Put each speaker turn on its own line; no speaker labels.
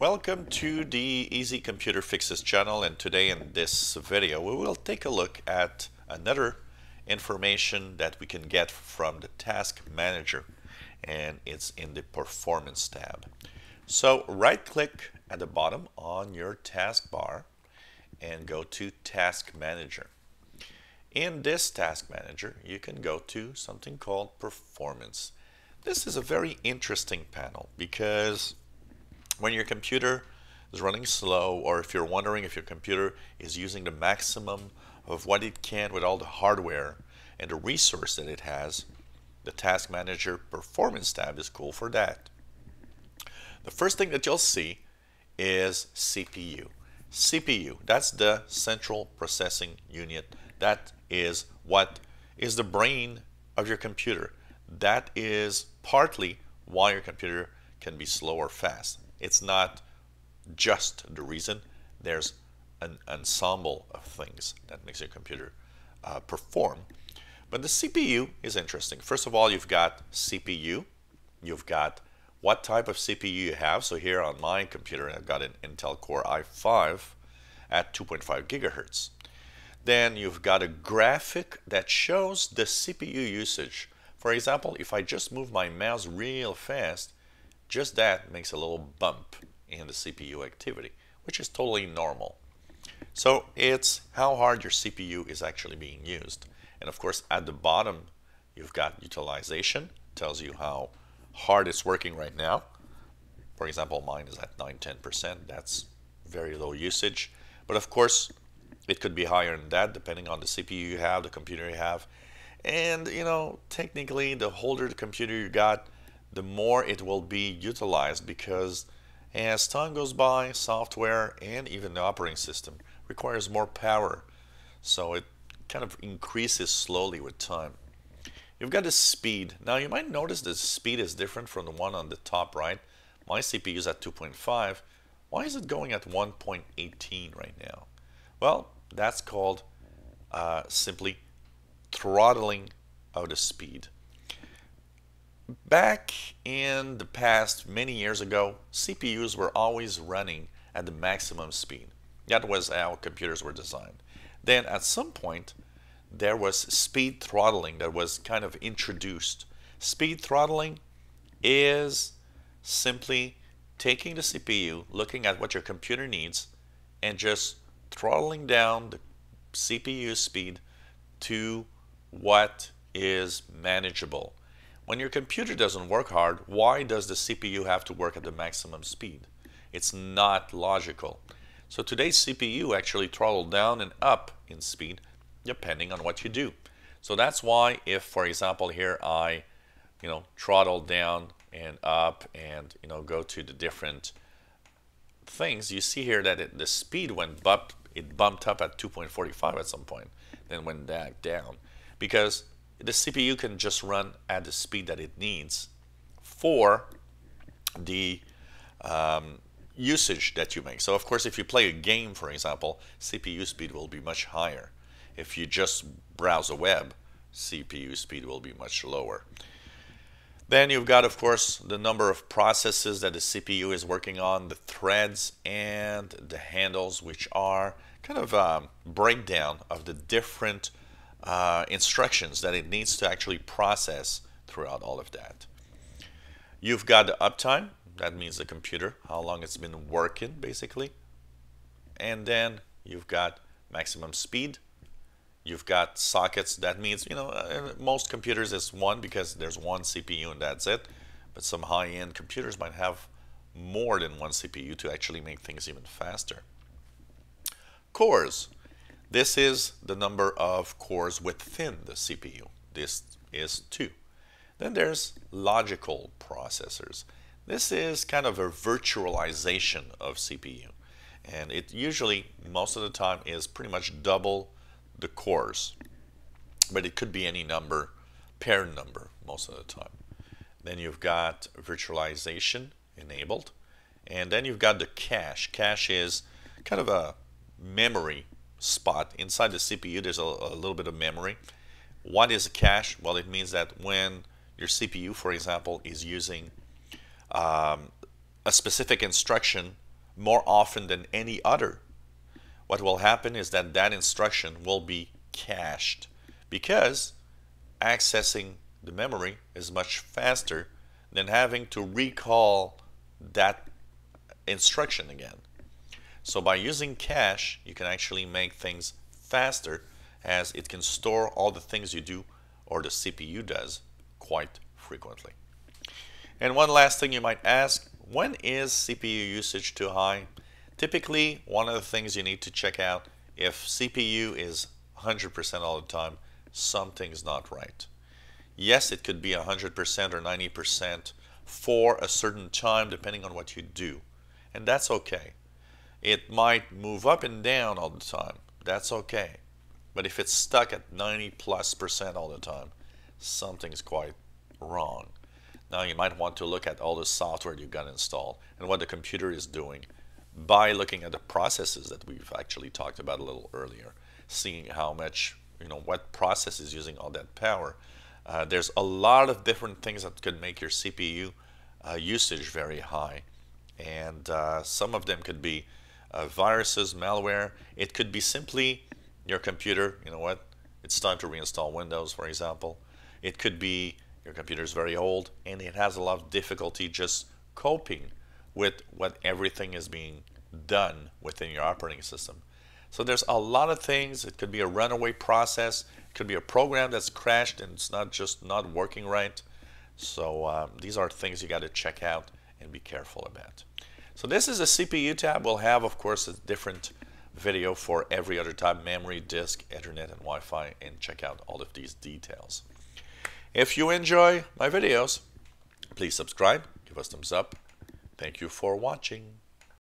Welcome to the Easy Computer Fixes channel and today in this video we will take a look at another information that we can get from the task manager and it's in the performance tab. So right click at the bottom on your taskbar and go to task manager. In this task manager you can go to something called performance. This is a very interesting panel because when your computer is running slow or if you're wondering if your computer is using the maximum of what it can with all the hardware and the resource that it has, the Task Manager Performance tab is cool for that. The first thing that you'll see is CPU. CPU, that's the central processing unit. That is what is the brain of your computer. That is partly why your computer can be slow or fast. It's not just the reason. There's an ensemble of things that makes your computer uh, perform. But the CPU is interesting. First of all, you've got CPU. You've got what type of CPU you have. So here on my computer, I've got an Intel Core i5 at 2.5 gigahertz. Then you've got a graphic that shows the CPU usage. For example, if I just move my mouse real fast, just that makes a little bump in the CPU activity, which is totally normal. So it's how hard your CPU is actually being used. And of course, at the bottom, you've got utilization, tells you how hard it's working right now. For example, mine is at 9-10%. That's very low usage. But of course, it could be higher than that depending on the CPU you have, the computer you have. And, you know, technically, the older the computer you got, the more it will be utilized because as time goes by, software and even the operating system requires more power. So it kind of increases slowly with time. You've got the speed. Now you might notice the speed is different from the one on the top right. My CPU is at 2.5. Why is it going at 1.18 right now? Well, that's called uh, simply throttling out of speed. Back in the past, many years ago, CPUs were always running at the maximum speed. That was how computers were designed. Then at some point, there was speed throttling that was kind of introduced. Speed throttling is simply taking the CPU, looking at what your computer needs, and just throttling down the CPU speed to what is manageable. When your computer doesn't work hard, why does the CPU have to work at the maximum speed? It's not logical. So today's CPU actually throttled down and up in speed depending on what you do. So that's why if, for example, here I, you know, throttle down and up and, you know, go to the different things, you see here that it, the speed went up, it bumped up at 2.45 at some point, then went back down. Because the CPU can just run at the speed that it needs for the um, usage that you make. So of course, if you play a game, for example, CPU speed will be much higher. If you just browse a web, CPU speed will be much lower. Then you've got, of course, the number of processes that the CPU is working on, the threads and the handles, which are kind of a breakdown of the different uh, instructions that it needs to actually process throughout all of that. You've got the uptime, that means the computer, how long it's been working basically. And then you've got maximum speed. You've got sockets, that means, you know, uh, most computers is one because there's one CPU and that's it. But some high-end computers might have more than one CPU to actually make things even faster. Cores, this is the number of cores within the CPU. This is 2. Then there's logical processors. This is kind of a virtualization of CPU. And it usually, most of the time, is pretty much double the cores. But it could be any number, pair number, most of the time. Then you've got virtualization enabled. And then you've got the cache. Cache is kind of a memory spot. Inside the CPU there's a, a, little bit of memory. What is a cache? Well it means that when your CPU for example is using um, a specific instruction more often than any other, what will happen is that that instruction will be cached because accessing the memory is much faster than having to recall that instruction again. So by using cache, you can actually make things faster as it can store all the things you do or the CPU does quite frequently. And one last thing you might ask, when is CPU usage too high? Typically, one of the things you need to check out, if CPU is 100% all the time, something's not right. Yes, it could be 100% or 90% for a certain time depending on what you do. And that's okay. It might move up and down all the time. That's okay. But if it's stuck at 90 plus percent all the time, something's quite wrong. Now you might want to look at all the software you've got installed and what the computer is doing by looking at the processes that we've actually talked about a little earlier, seeing how much, you know, what process is using all that power. Uh, there's a lot of different things that could make your CPU uh, usage very high. And uh, some of them could be uh, viruses, malware. It could be simply your computer, you know what, it's time to reinstall Windows, for example. It could be your computer is very old and it has a lot of difficulty just coping with what everything is being done within your operating system. So there's a lot of things. It could be a runaway process. It could be a program that's crashed and it's not just not working right. So um, these are things you got to check out and be careful about. So this is a CPU tab. We'll have, of course, a different video for every other tab, memory, disk, Ethernet, and Wi-Fi, and check out all of these details. If you enjoy my videos, please subscribe, give us thumbs up. Thank you for watching.